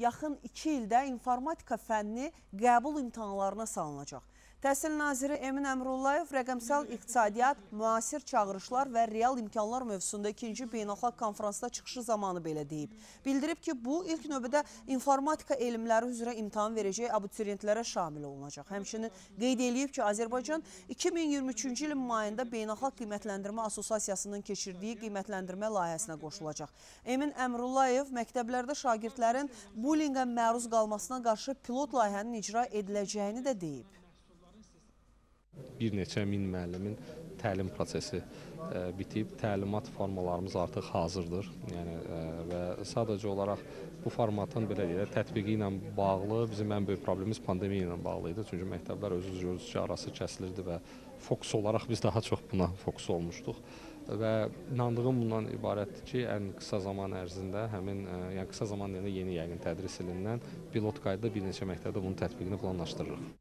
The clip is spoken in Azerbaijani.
yaxın 2 ildə informatika fənni qəbul imtahanlarına salınacaq. Təhsil naziri Emin Əmrullayev rəqəmsal iqtisadiyyat, müasir çağırışlar və real imkanlar mövzusunda ikinci beynəlxalq konfransda çıxışı zamanı belə deyib. Bildirib ki, bu ilk növbədə informatika elmləri üzrə imtahan verəcək abituriyentlərə şamil olunacaq. Həmçinin qeyd edib ki, Azərbaycan 2023-cü ilin mayında Beynəlxalq Qiymətləndirmə Assosiasiyasının keçirdiyi qiymətləndirmə layihəsinə qoşulacaq. Emin Əmrullayev məktəblərdə şagirdlərin bullyingə məruz qalmasına qarşı pilot layihənin icra ediləcəyini də deyib. Bir neçə min müəllimin təlim prosesi ə, bitib, təlimat formalarımız artıq hazırdır. Yəni ə, və sadəcə olaraq bu formatın belə deyək, tətbiqi ilə bağlı bizim ən böyük problemimiz pandemiya ilə bağlı idi. Çünki məktəblər özü-özü arası kəsilirdi və fokus olaraq biz daha çox buna fokus olmuşduq. Və inandığım bundan ibarətdir ki, ən qısa zaman ərzində həmin, ə, yəni qısa zaman deyəndə yeni yəqin tədris ilindən pilot qaydada bir neçə məktəbdə bunun tətbiqini planlaşdırırıq.